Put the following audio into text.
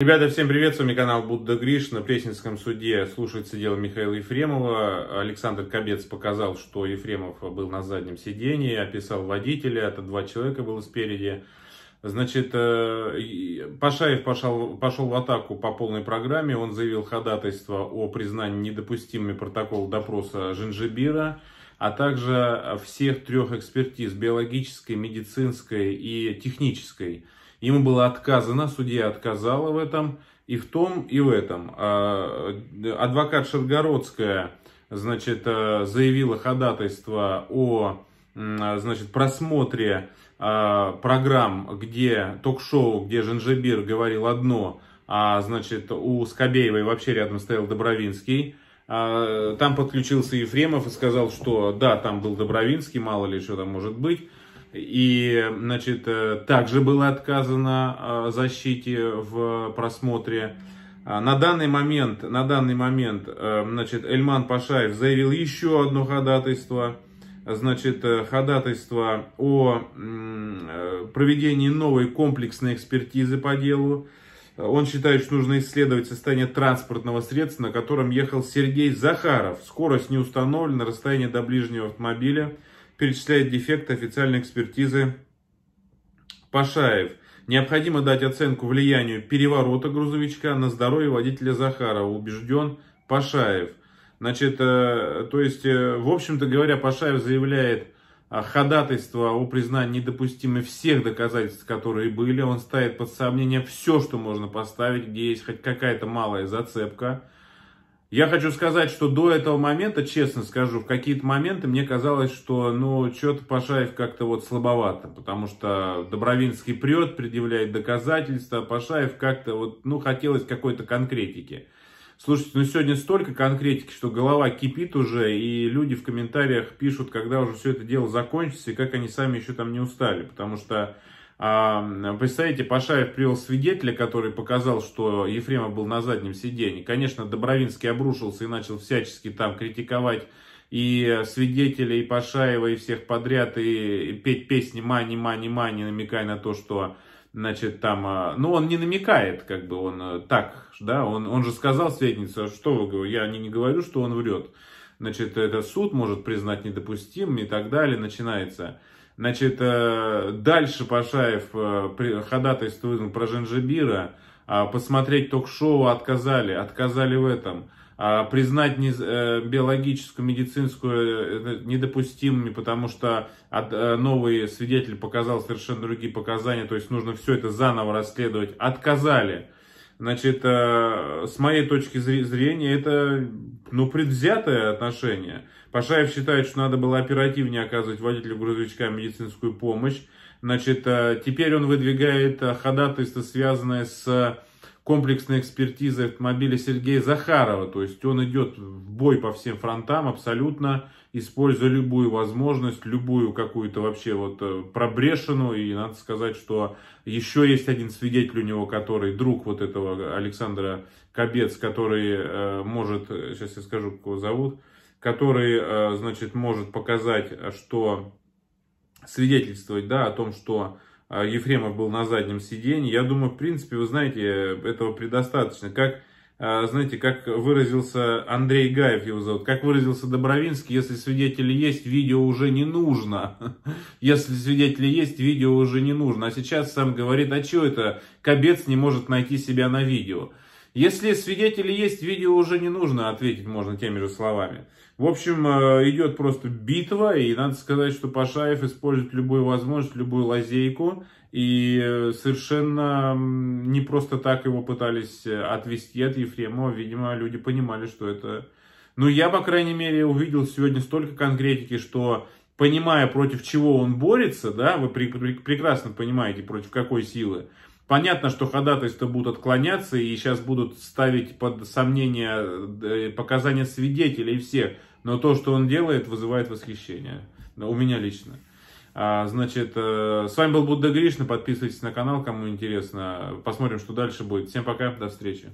Ребята, всем привет, с вами канал Будда Гриш. На Пресненском суде слушается дело Михаила Ефремова. Александр Кобец показал, что Ефремов был на заднем сидении, описал водителя, это два человека было спереди. Значит, э, Пашаев пошел, пошел в атаку по полной программе, он заявил ходатайство о признании недопустимыми протокола допроса Жинжибира, а также всех трех экспертиз, биологической, медицинской и технической. Ему было отказано, судья отказала в этом, и в том, и в этом. А, адвокат Шаргородская, значит, э, заявила ходатайство о значит, просмотре а, программ, где ток-шоу, где Жанжебир говорил одно, а значит у Скобеевой вообще рядом стоял Добровинский. А, там подключился Ефремов и сказал, что да, там был Добровинский, мало ли что там может быть. И, значит, э, также было отказано э, защите в просмотре. А, на данный момент, на данный момент, э, значит, Эльман Пашаев заявил еще одно ходатайство, значит, ходатайство о проведении новой комплексной экспертизы по делу. Он считает, что нужно исследовать состояние транспортного средства, на котором ехал Сергей Захаров. Скорость не установлена, расстояние до ближнего автомобиля – перечисляет дефекты официальной экспертизы Пашаев. Необходимо дать оценку влиянию переворота грузовичка на здоровье водителя Захарова, убежден Пашаев. Значит, э, то есть, э, в общем-то говоря, Пашаев заявляет ходатайство о признании недопустимой всех доказательств, которые были. Он ставит под сомнение все, что можно поставить, где есть хоть какая-то малая зацепка. Я хочу сказать, что до этого момента, честно скажу, в какие-то моменты мне казалось, что, ну, что-то Пашаев как-то вот слабовато, потому что Добровинский прет, предъявляет доказательства, Пашаев как-то вот, ну, хотелось какой-то конкретики. Слушайте, ну сегодня столько конкретики, что голова кипит уже, и люди в комментариях пишут, когда уже все это дело закончится, и как они сами еще там не устали, потому что а, представляете, Пашаев привел свидетеля, который показал, что Ефремов был на заднем сиденье. Конечно, Добровинский обрушился и начал всячески там критиковать и свидетелей, и Пашаева, и всех подряд, и петь песни «Мани, мани, мани», намекая на то, что значит, там, а, ну, он не намекает, как бы, он э, так, да, он, он же сказал свидетельнице, что вы говорите, я не, не говорю, что он врет, значит, это суд может признать недопустимым и так далее, начинается. Значит, э, дальше Пашаев э, ходатайствует про Жанжебира, а, посмотреть ток-шоу отказали, отказали в этом. А, признать э, биологическую, медицинскую недопустимыми, потому что новый свидетель показал совершенно другие показания, то есть нужно все это заново расследовать. Отказали. Значит, с моей точки зрения, это ну, предвзятое отношение. Пашаев считает, что надо было оперативнее оказывать водителю грузовичка медицинскую помощь. Значит, э, теперь он выдвигает э, ходатайство, связанное с комплексной экспертизой автомобиля Сергея Захарова. То есть он идет в бой по всем фронтам абсолютно, используя любую возможность, любую какую-то вообще вот э, пробрешину. И надо сказать, что еще есть один свидетель у него, который друг вот этого Александра Кобец, который может, сейчас я скажу, как его зовут, который, э, значит, может показать, что свидетельствовать, да, о том, что э, Ефремов был на заднем сиденье. Я думаю, в принципе, вы знаете, этого предостаточно. Как, э, знаете, как выразился Андрей Гаев, его зовут, как выразился Добровинский, если свидетели есть, видео уже не нужно. Если свидетели есть, видео уже не нужно. А сейчас сам говорит, а что это, Кобец не может найти себя на видео. Если свидетели есть, видео уже не нужно, ответить можно теми же словами. В общем, э, идет просто битва, и надо сказать, что Пашаев использует любую возможность, любую лазейку, и э, совершенно не просто так его пытались э, отвести от Ефремова. Видимо, люди понимали, что это... Ну, я, по крайней мере, увидел сегодня столько конкретики, что понимая, против чего он борется, да, вы прекрасно понимаете, против какой силы, Понятно, что ходатайства будут отклоняться и сейчас будут ставить под сомнение э, показания свидетелей всех. Но то, что он делает, вызывает восхищение. У меня лично. А, значит, э, с вами был Будда Гришна. Подписывайтесь на канал, кому интересно. Посмотрим, что дальше будет. Всем пока, до встречи.